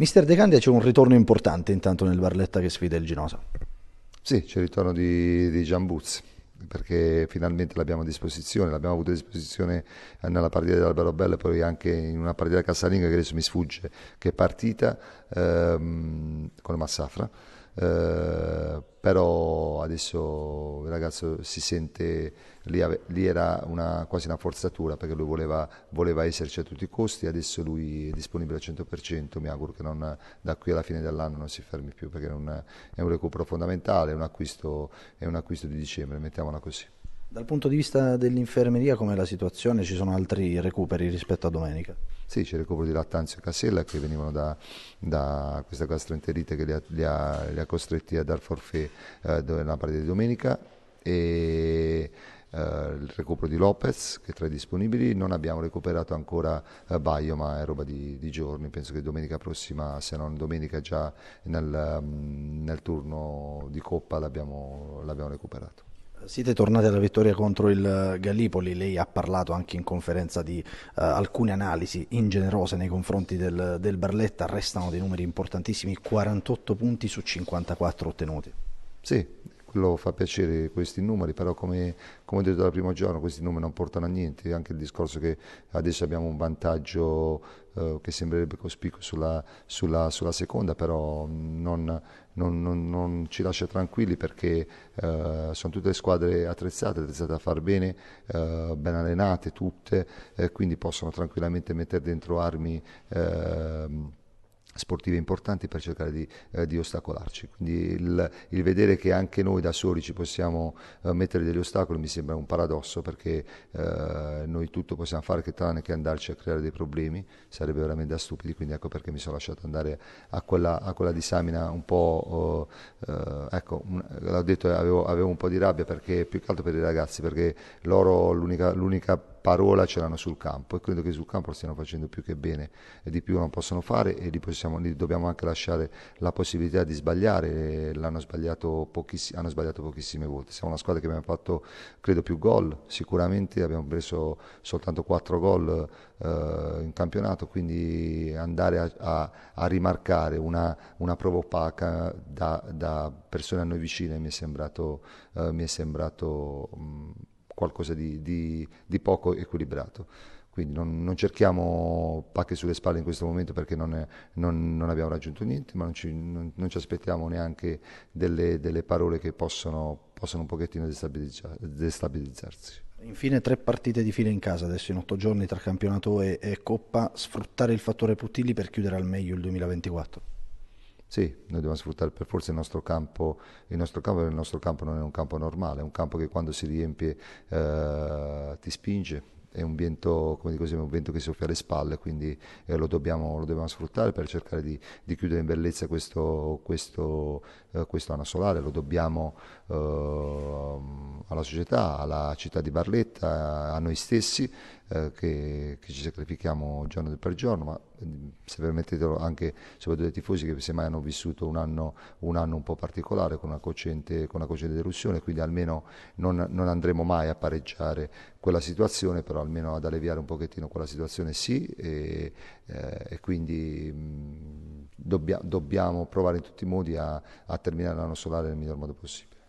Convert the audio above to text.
Mister De Candia c'è un ritorno importante intanto nel Barletta che sfida il Ginosa. Sì, c'è il ritorno di, di Giambuzzi perché finalmente l'abbiamo a disposizione, l'abbiamo avuto a disposizione nella partita dell'Albero Bello e poi anche in una partita casalinga che adesso mi sfugge, che è partita ehm, con Massafra eh, però adesso il ragazzo si sente, lì, lì era una, quasi una forzatura perché lui voleva, voleva, esserci a tutti i costi, adesso lui è disponibile al 100%, mi auguro che non, da qui alla fine dell'anno non si fermi più perché un, è un recupero fondamentale, è un, acquisto, è un acquisto di dicembre, mettiamola così. Dal punto di vista dell'infermeria com'è la situazione? Ci sono altri recuperi rispetto a domenica? Sì, c'è il recupero di Lattanzio e Casella che venivano da, da questa gastroenterite che li ha, li, ha, li ha, costretti a dar forfè eh, nella partita di domenica e eh, il recupero di Lopez che tra i disponibili. Non abbiamo recuperato ancora eh, Baio ma è roba di, di, giorni, penso che domenica prossima, se non domenica già nel, nel turno di Coppa l'abbiamo, l'abbiamo recuperato. Siete tornati alla vittoria contro il Gallipoli, lei ha parlato anche in conferenza di uh, alcune analisi ingenerose nei confronti del, del, Barletta, restano dei numeri importantissimi, 48 punti su 54 ottenuti. Sì, quello fa piacere questi numeri, però come, come ho detto dal primo giorno questi numeri non portano a niente, anche il discorso che adesso abbiamo un vantaggio eh, che sembrerebbe cospicuo sulla, sulla, sulla seconda, però non, non, non, non, ci lascia tranquilli perché eh, sono tutte squadre attrezzate, attrezzate a far bene, eh, ben allenate tutte, quindi possono tranquillamente mettere dentro armi ehm, sportive importanti per cercare di, eh, di ostacolarci. Quindi il, il, vedere che anche noi da soli ci possiamo eh, mettere degli ostacoli mi sembra un paradosso perché eh, noi tutto possiamo fare che tranne che andarci a creare dei problemi, sarebbe veramente da stupidi, quindi ecco perché mi sono lasciato andare a quella, a quella disamina un po', oh, ecco, un, l'ho detto, avevo, avevo, un po' di rabbia perché più che altro per i ragazzi, perché loro l'unica, l'unica parola ce l'hanno sul campo e credo che sul campo lo stiano facendo più che bene e di più non possono fare e li, possiamo, li dobbiamo anche lasciare la possibilità di sbagliare, sbagliato pochiss- hanno sbagliato pochissime volte, siamo una squadra che abbiamo fatto credo più gol. Sicuramente, abbiamo preso soltanto 4 gol eh, in campionato, quindi andare a, a, a rimarcare una, una, prova opaca da, da, persone a noi vicine mi è sembrato, eh, mi è sembrato mh, qualcosa di, di, di poco equilibrato. Quindi non, non, cerchiamo pacche sulle spalle in questo momento perché non, è, non, non abbiamo raggiunto niente, ma non ci, ci aspettiamo neanche delle, delle, parole che possono, possono un pochettino destabilizzar, destabilizzarsi. Infine tre partite di fila in casa adesso in otto giorni tra campionato e, e Coppa, sfruttare il fattore Puttilli per chiudere al meglio il 2024. Sì, noi dobbiamo sfruttare per forza il nostro campo, il nostro campo, il nostro campo non è un campo normale, è un campo che quando si riempie eh, ti spinge, è un vento, come dico sempre, un vento che soffia alle spalle, quindi eh, lo, dobbiamo, lo, dobbiamo, sfruttare per cercare di, di chiudere in bellezza questo, questo, eh, questo anno solare, lo dobbiamo eh, alla società, alla città di Barletta, a noi stessi eh, che, che, ci sacrifichiamo giorno per giorno, ma se permettetelo anche soprattutto ai tifosi che semmai hanno vissuto un anno un, anno un po' particolare con una cocente, con una cocente delusione, quindi almeno non, non, andremo mai a pareggiare quella situazione, però almeno ad alleviare un pochettino quella situazione sì e, eh, e quindi mh, dobbia, dobbiamo provare in tutti i modi a, a terminare l'anno solare nel miglior modo possibile.